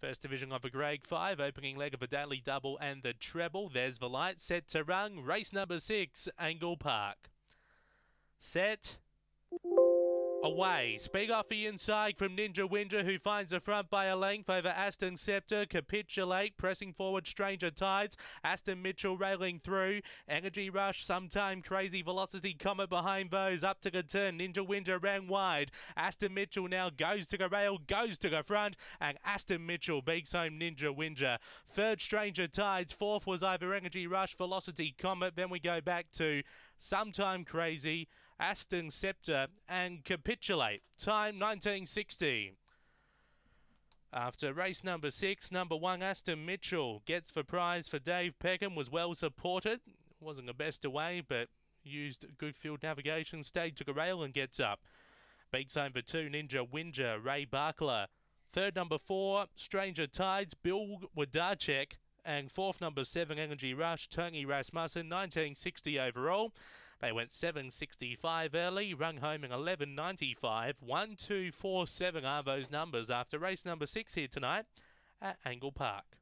First division of a grade 5, opening leg of a daily double and the treble. There's the light, set to run. Race number 6, Angle Park. Set away. Speed off the inside from Ninja Winja, who finds the front by a length over Aston Scepter. Capitulate, pressing forward Stranger Tides. Aston Mitchell railing through. Energy Rush, sometime crazy velocity comet behind those. Up to the turn. Ninja Winja ran wide. Aston Mitchell now goes to the rail, goes to the front, and Aston Mitchell beats home Ninja Winja. Third Stranger Tides. Fourth was either Energy Rush, Velocity Comet. Then we go back to Sometime Crazy, Aston Scepter, and Capitulate. Time 1960. After race number six, number one Aston Mitchell gets the prize for Dave Peckham, was well supported. Wasn't the best away, but used good field navigation, stayed to the rail and gets up. Beats over two Ninja Winja, Ray Barkler. Third number four, Stranger Tides, Bill Wadacek and fourth number seven Energy Rush, Tony Rasmussen, 1960 overall. They went 765 early, rung home in 1195. 1247 are those numbers after race number six here tonight at Angle Park.